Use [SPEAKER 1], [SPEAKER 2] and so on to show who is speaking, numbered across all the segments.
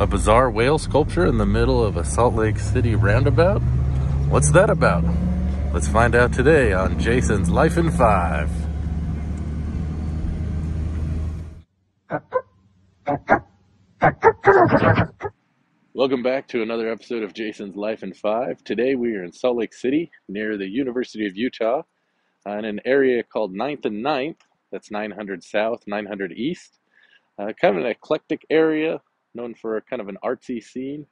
[SPEAKER 1] A bizarre whale sculpture in the middle of a Salt Lake City roundabout? What's that about? Let's find out today on Jason's Life in Five. Welcome back to another episode of Jason's Life in Five. Today we are in Salt Lake City near the University of Utah in an area called 9th and 9th. That's 900 South, 900 East. Uh, kind of an eclectic area known for kind of an artsy scene.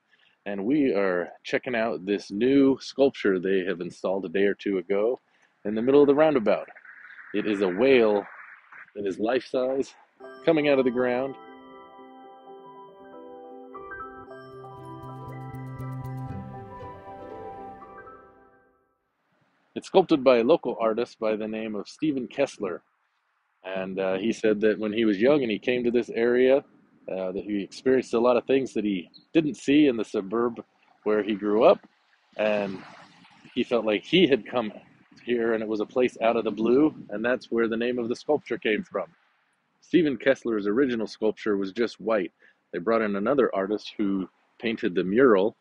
[SPEAKER 1] And we are checking out this new sculpture they have installed a day or two ago in the middle of the roundabout. It is a whale that is life size coming out of the ground. It's sculpted by a local artist by the name of Stephen Kessler. And uh, he said that when he was young and he came to this area, uh, that he experienced a lot of things that he didn't see in the suburb where he grew up, and he felt like he had come here and it was a place out of the blue, and that's where the name of the sculpture came from. Stephen Kessler's original sculpture was just white. They brought in another artist who painted the mural.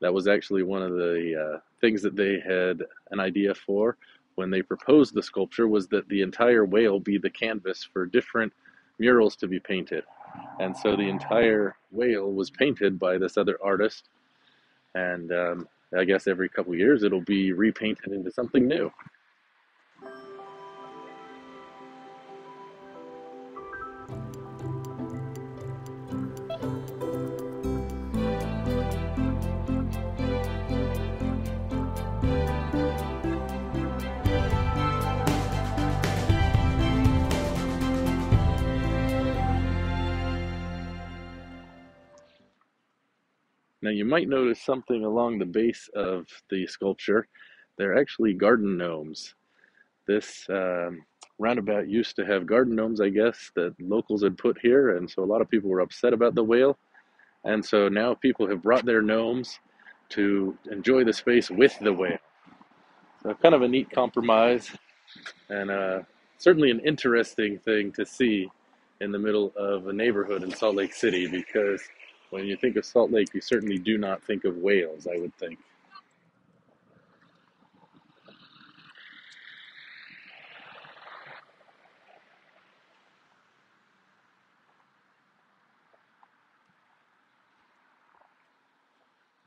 [SPEAKER 1] That was actually one of the uh, things that they had an idea for when they proposed the sculpture was that the entire whale be the canvas for different murals to be painted. And so the entire whale was painted by this other artist. And um, I guess every couple years it'll be repainted into something new. Now you might notice something along the base of the sculpture. They're actually garden gnomes. This um, roundabout used to have garden gnomes, I guess, that locals had put here, and so a lot of people were upset about the whale. And so now people have brought their gnomes to enjoy the space with the whale. So kind of a neat compromise, and uh, certainly an interesting thing to see in the middle of a neighborhood in Salt Lake City because when you think of Salt Lake, you certainly do not think of whales, I would think.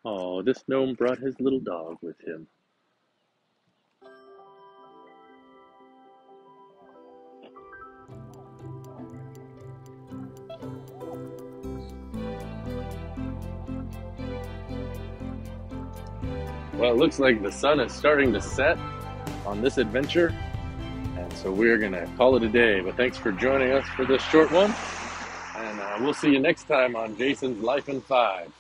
[SPEAKER 1] Oh, this gnome brought his little dog with him. Well, it looks like the sun is starting to set on this adventure. And so we're going to call it a day. But thanks for joining us for this short one. And uh, we'll see you next time on Jason's Life in Five.